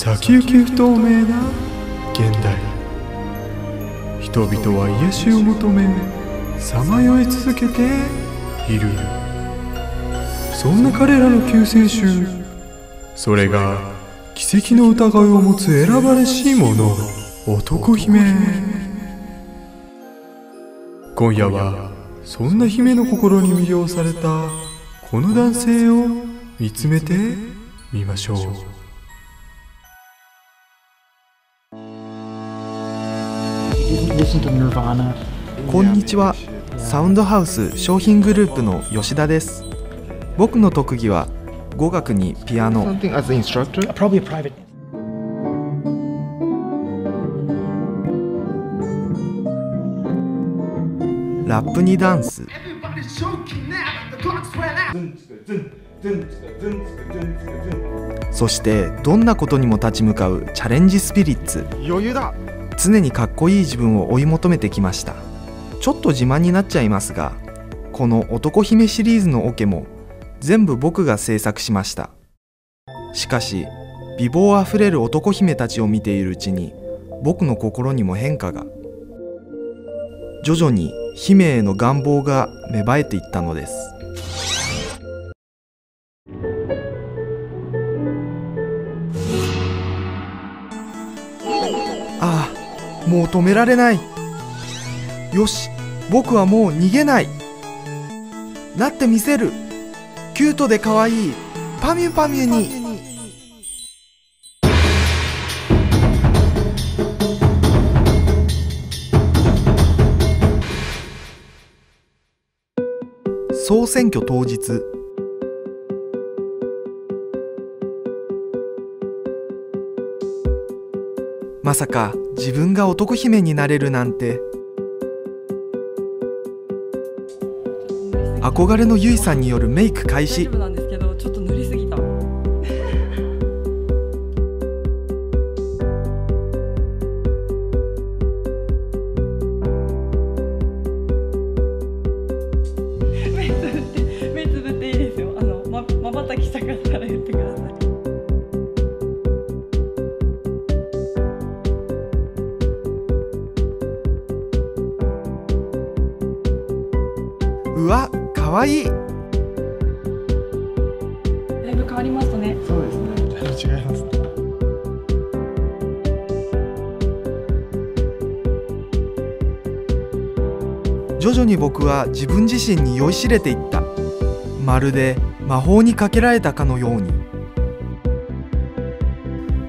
先行き不透明な現代。人々は癒しを求めさまよい続けている。そんな彼らの救世主それが奇跡の歌声を持つ選ばれし者男姫。今夜はそんな姫の心に魅了されたこの男性を見つめてみましょう。こんにちは。サウンドハウス商品グループの吉田です。僕の特技は語学にピアノ。ラップにダンス。そしてどんなことにも立ち向かうチャレンジスピリッツ。余裕だ。常にかっこいい自分を追い求めてきました。ちょっと自慢になっちゃいますがこの男姫シリーズのオケも全部僕が制作しました。しかし美貌あふれる男姫たちを見ているうちに僕の心にも変化が。徐々に姫への願望が芽生えていったのです。もう止められない。よし僕はもう逃げない。なってみせる。キュートで可愛い。パミュパミュに。総選挙当日。まさか自分が男姫になれるなんて。憧れのゆいさんによるメイク開始。大丈夫なんですけどちょっと塗りすぎた。目つぶって目つぶっていいですよ。あのままばたきしたかったら言ってください。うわかわい。いだいぶ変わりましたね。そうですね。だい。ぶ違いますね徐々に僕は自分自身に酔いしれていった。まるで魔法にかけられたかのように。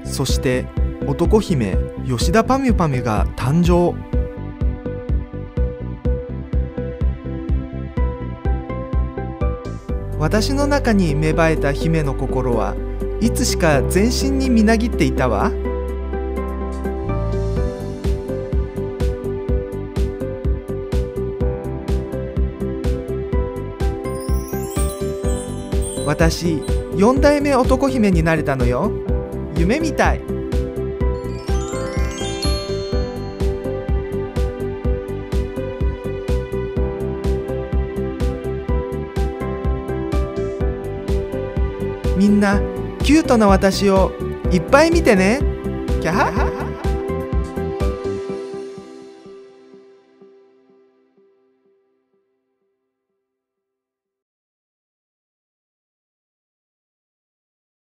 そして男姫吉田パミュパミュが誕生私の中に芽生えた姫の心はいつしか全身にみなぎっていたわ。私4代目男姫になれたのよ。夢みたい。みんなキュートな私をいっぱい見てね。キャハ